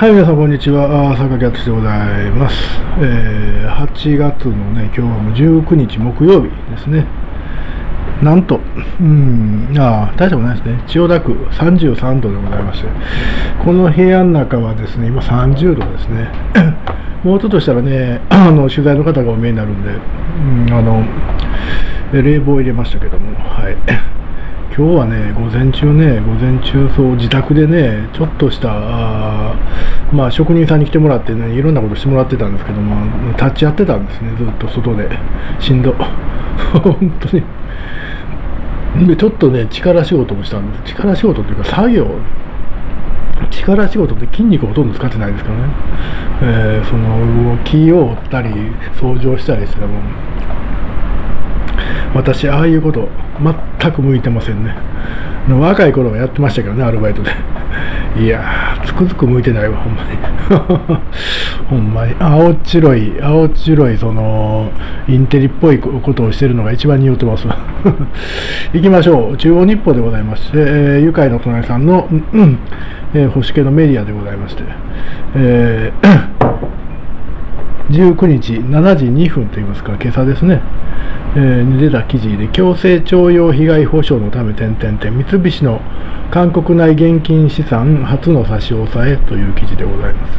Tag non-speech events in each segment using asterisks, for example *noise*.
はい、皆さん、こんにちは。坂木敦でございます。えー、8月のね、今日はもう19日木曜日ですね。なんと、うん、あ大したことないですね。千代田区33度でございまして、この部屋の中はですね、今30度ですね。*coughs* もうちょっとしたらね、*coughs* あの取材の方がお見えになるんで、うん、あの、冷房入れましたけども、はい。今日はね、午前中ね、午前中、そう、自宅でね、ちょっとした、あまあ、職人さんに来てもらってね、いろんなことしてもらってたんですけども、立ち会ってたんですね、ずっと外で。しんど。*laughs* 本当に。で、ちょっとね、力仕事もしたんです。力仕事というか、作業。力仕事って筋肉ほとんど使ってないですからね。えー、その、木を折ったり、掃除をしたりしたらもう、私、ああいうこと、全く向いてませんね。若い頃はやってましたけどね、アルバイトで。*laughs* いやー、つくづく向いてないわ、ほんまに。*laughs* ほんまに。青白い、青白い、その、インテリっぽいことをしてるのが一番似合ってますわ。*laughs* 行きましょう。中央日報でございまして、えー、愉快の隣さんの、うん、えー、保守系のメディアでございまして、えー19日7時2分といいますか、今朝ですね、えー、に出た記事で、強制徴用被害補償のため、点々点、三菱の韓国内現金資産初の差し押さえという記事でございます。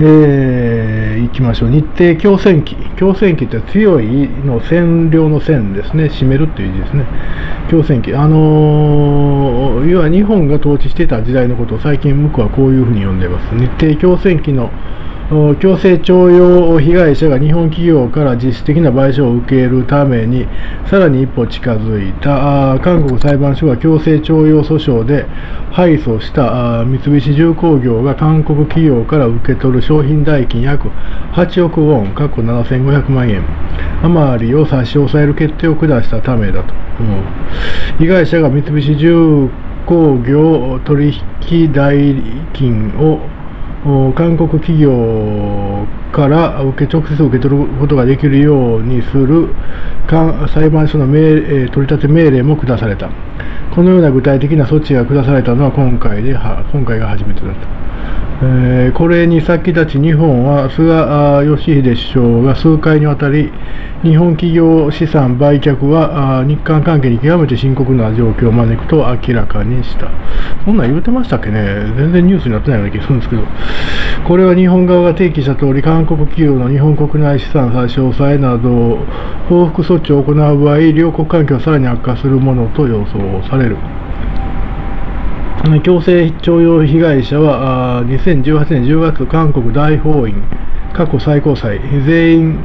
えー、行きましょう。日程強戦期。強戦期って強いの占領の線ですね。占めるっていう字ですね。強戦期。あのー、要は日本が統治していた時代のことを最近僕はこういうふうに呼んでいます。日程強戦期の強制徴用被害者が日本企業から実質的な賠償を受けるためにさらに一歩近づいた韓国裁判所が強制徴用訴訟で敗訴した三菱重工業が韓国企業から受け取る商品代金約8億ウォン、過去7500万円余りを差し押さえる決定を下したためだと。うん、被害者が三菱重工業取引代金を韓国企業から受け直接受け取ることができるようにする裁判所の命、取り立て命令も下された。このような具体的な措置が下されたのは今回で今回が初めてだと。えー、これに先立ち日本は菅義偉首相が数回にわたり日本企業資産売却は日韓関係に極めて深刻な状況を招くと明らかにした。そんなん言うてましたっけね全然ニュースになってないような気がするんですけど、これは日本側が提起した通り、韓国企業の日本国内資産差し押さえなど報復措置を行う場合、両国関係はさらに悪化するものと予想される。強制徴用被害者は2018年10月、韓国大法院、過去最高裁、全員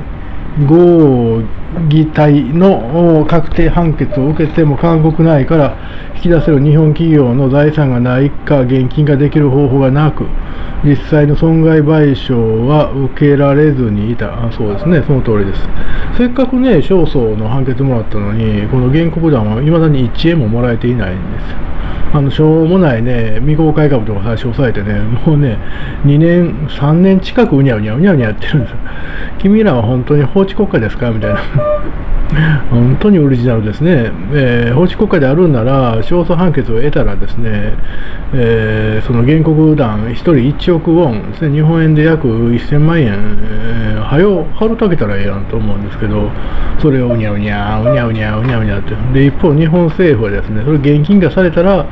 合議体の確定判決を受けても韓国内から引き出せる日本企業の財産がないか現金ができる方法がなく実際の損害賠償は受けられずにいた。そうですね。その通りです。せっかくね勝訴の判決もらったのにこの原告団はいまだに1円ももらえていないんです。あのしょうもないね、未公開株とか最初抑えてね、もうね、2年、3年近くうにゃうにゃうにゃうにゃやってるんです。君らは本当に法治国家ですか？みたいな。*laughs* 本当にオリジナルですね、えー、法治国家であるんなら、勝訴判決を得たらですね、えー、その原告団1人1億ウォンですね、日本円で約1000万円、えー、はよ、払うたけたらええやんと思うんですけど、それをうにゃうにゃ、うにゃうにゃ、うにゃうにゃって、で一方、日本政府はですね、それ現金化されたら、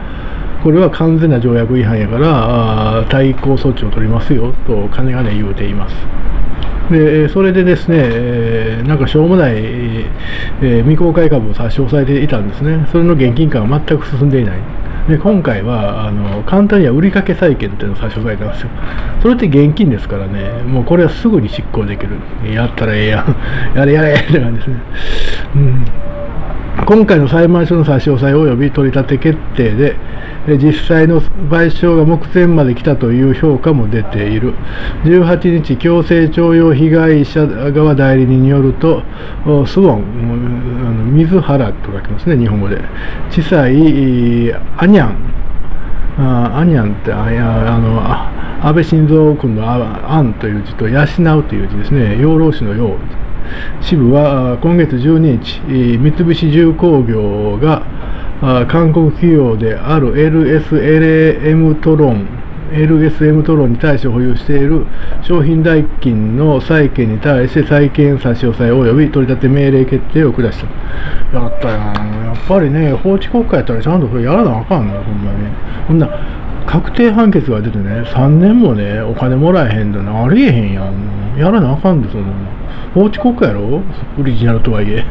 これは完全な条約違反やから、対抗措置を取りますよと、金がね、言うています。でそれでですね、なんかしょうもない、未公開株を差し押さえていたんですね、それの現金化が全く進んでいない。で今回はあの簡単には売りかけ債権っていうのを差し押さえたんですよ。それって現金ですからね、もうこれはすぐに執行できる。やったらええやん。*laughs* やれやれって感じですね。うん今回の裁判所の差し押さえ及び取り立て決定で、実際の賠償が目前まで来たという評価も出ている。18日、強制徴用被害者側代理人によると、スウォン、水原と書きますね、日本語で。地裁、アニャン、あアニャンってああの安倍晋三君のアンという字と養うという字ですね、養老市の養。支部は今月12日、三菱重工業が韓国企業である LSLM トロン LSM トロンに対して保有している商品代金の債権に対して債権差し押さえ及び取り立て命令決定を下した。やったよやっぱりね、法治国家やったらちゃんとそれやらなあかんの、ほんまに。ほんな確定判決が出てね、3年もね、お金もらえへんのありえへんやん。やらなあかんで、そんなの。法治国家やろ？オリジナルとはいえ。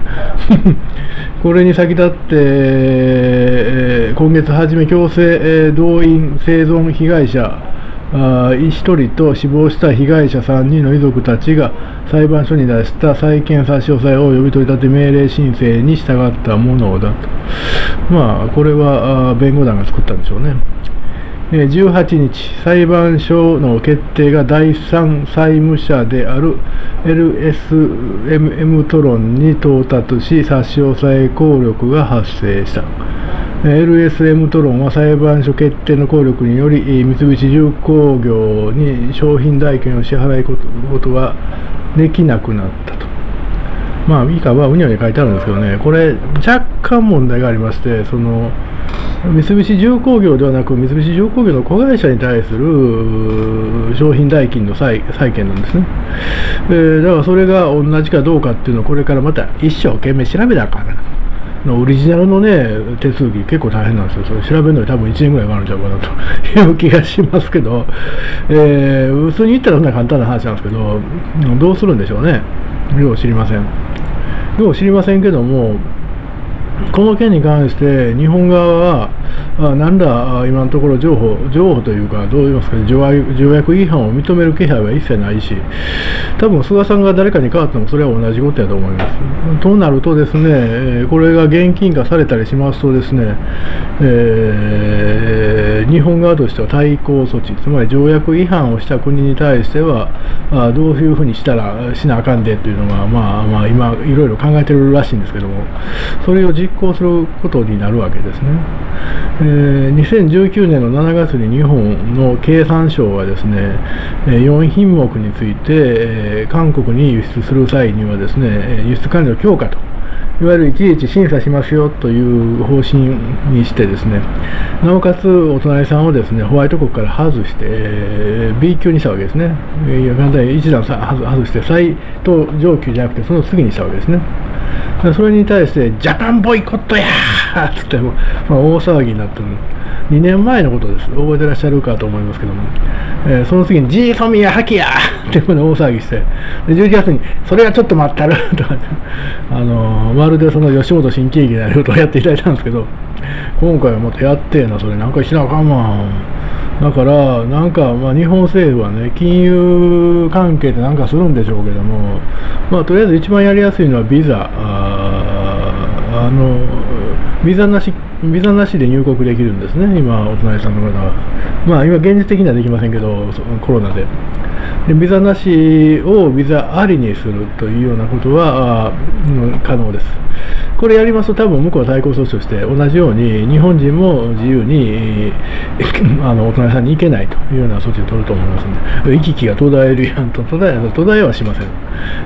*laughs* これに先立って、えー、今月初め強制、えー、動員生存被害者あ1人と死亡した被害者3人の遺族たちが裁判所に出した債権差し押さえを呼び取り立て命令申請に従ったものだと。まあ、これは弁護団が作ったんでしょうね。18日、裁判所の決定が第三債務者である LSMM トロンに到達し、差し押さえ効力が発生した。LSM トロンは裁判所決定の効力により、三菱重工業に商品代金を支払うことができなくなったと。まあ、以下はうにゃうに書いてあるんですけどね、これ、若干問題がありまして、その、三菱重工業ではなく、三菱重工業の子会社に対する商品代金の債債権なんですね、えー、だからそれが同じかどうかっていうのを、これからまた一生懸命調べなあかんのオリジナルのね、手続き結構大変なんですよ。それ調べるのに多分1年ぐらいかかるんちゃうかなと *laughs* いう気がしますけど、えー、普通に言ったらそんな簡単な話なんですけど、どうするんでしょうね。よう知りません。よう知りませんけども、この件に関して日本側は何ら今のところ情報情報というかどう言いますか、ね、条約違反を認める気配は一切ないし多分菅さんが誰かに変わってもそれは同じことやと思います。となるとですねこれが現金化されたりしますとですね、えー、日本側としては対抗措置つまり条約違反をした国に対してはどういうふうにしたらしなあかんでというのが、まあ、まあ今いろいろ考えてるらしいんですけどもそれを実実行することになるわけですね。えー、2019年の7月に日本の経産省はですね、4品目について、韓国に輸出する際にはですね、輸出管理の強化と。いわゆるいちいち審査しますよという方針にしてですね、なおかつお隣さんをですね、ホワイト国から外して、B 級にしたわけですね。簡単に一段外して、最等上級じゃなくて、その次にしたわけですね。それに対して、ジャパンボイコットやっつって、まあ、大騒ぎになったの。2年前のことです。覚えてらっしゃるかと思いますけども。えー、その次に、ジーソミヤハキヤっていうふうに大騒ぎして、で11月に、それはちょっと待ったるとか、あの、まるでその吉本新喜劇であることをやっていただいたんですけど、今回はもっとやってえな、それ。なんかしなあかんわ。だから、なんか、まあ、日本政府はね、金融関係でなんかするんでしょうけども、まあ、とりあえず一番やりやすいのはビザ、あの、ビザなし、ビザなしで入国できるんですね、今、お隣さんの方は。まあ、今、現実的にはできませんけど、コロナで。でビザなしをビザありにするというようなことは可能です。これやりますと多分向こうは対抗措置として同じように日本人も自由に *laughs* あのお隣さんに行けないというような措置を取ると思いますので行き来が途絶えるやんと途絶え途絶えはしません、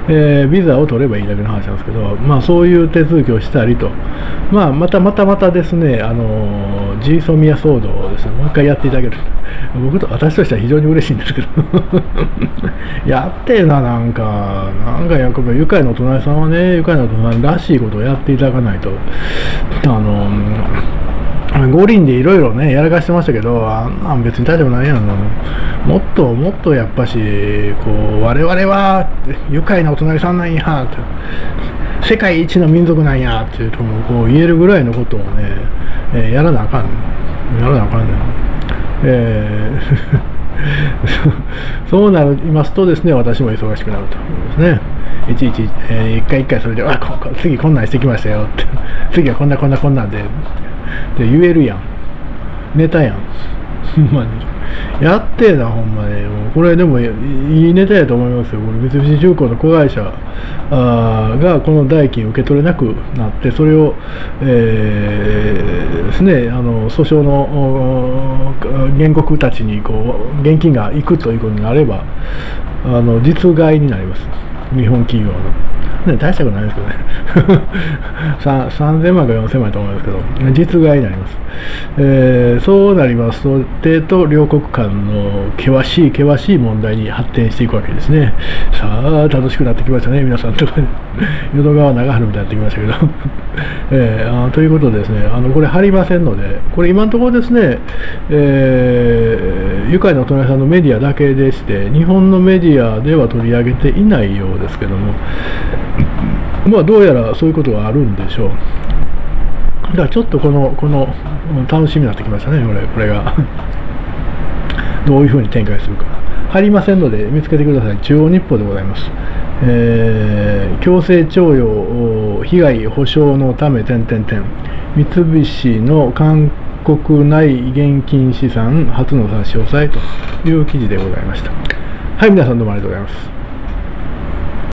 えー、ビザを取ればいいだけの話なんですけど、まあ、そういう手続きをしたりと、まあ、またまたまたですねあのジーソミア騒動をですねもう一回やっていただける僕と私としては非常に嬉しいんですけど。*laughs* やってななんか。なんかや愉快なお隣さんはね愉快なお隣らしいことをやっていただかないと。あの五輪でいろいろねやらかしてましたけどあんなん別に大丈夫ないやん。もっともっとやっぱしこう我々は愉快なお隣さんなんやって世界一の民族なんやっていうとこう言えるぐらいのことをね、えー、やらなあかん。やらなあかんねえー *laughs* そうなりますとですね、私も忙しくなるとですね。いちいち、えー、一回一回それで、あこ、次こんなんしてきましたよって、*laughs* 次はこんなこんなこんなんで、で言えるやん。ネタやん。*laughs* ほんまに。やってえな、ほんまに。これでもいいネタやと思いますよ。これ三菱重工の子会社あがこの代金受け取れなくなって、それを、えー、ですね、あの訴訟の原告たちにこう現金がいくということになれば、あの実害になります。日本企業の。ね、大したことないですけどね *laughs* 3000万か4000万と思いますけど、実害になります。えー、そうなりますと、帝と両国間の険しい険しい問題に発展していくわけですね。さあ、楽しくなってきましたね、皆さんとか、*laughs* 淀川長春みたいになってきましたけど。*laughs* えー、あということでですね、あのこれ貼りませんので、これ今のところですね、えー、愉快なお隣さんのメディアだけでして、日本のメディアでは取り上げていないようですけども、まあどうやらそういうことがあるんでしょう。だからちょっとこの、この、楽しみになってきましたね、これ、これが。*laughs* どういうふうに展開するか。貼りませんので見つけてください。中央日報でございます。えー、強制徴用被害保障のため、点々点三菱の韓国内現金資産初の差し押さえという記事でございました。はい、皆さんどうもありがとうございます。